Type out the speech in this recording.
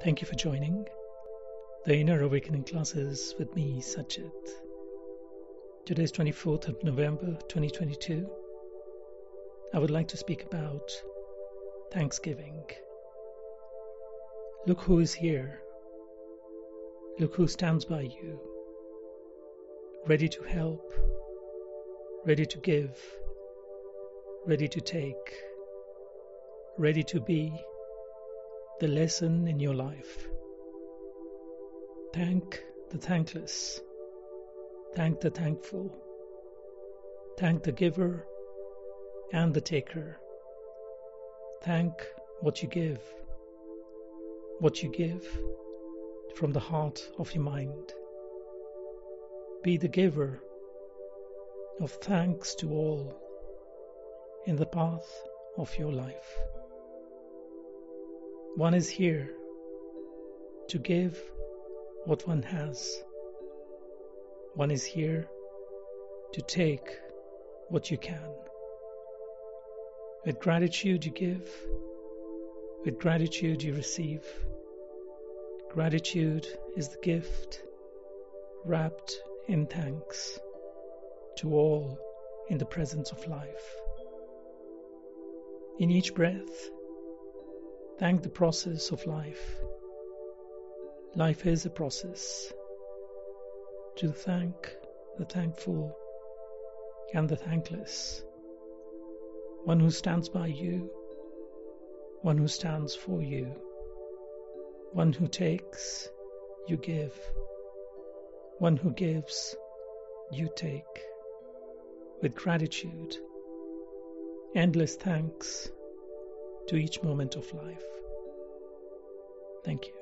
Thank you for joining the Inner Awakening classes with me, Satjit. Today is 24th of November 2022. I would like to speak about Thanksgiving. Look who is here. Look who stands by you, ready to help, ready to give, ready to take, ready to be the lesson in your life. Thank the thankless. Thank the thankful. Thank the giver and the taker. Thank what you give. What you give from the heart of your mind. Be the giver of thanks to all in the path of your life. One is here to give what one has. One is here to take what you can. With gratitude you give, with gratitude you receive. Gratitude is the gift wrapped in thanks to all in the presence of life. In each breath, Thank the process of life. Life is a process. To thank the thankful and the thankless. One who stands by you, one who stands for you, one who takes, you give, one who gives, you take. With gratitude, endless thanks to each moment of life. Thank you.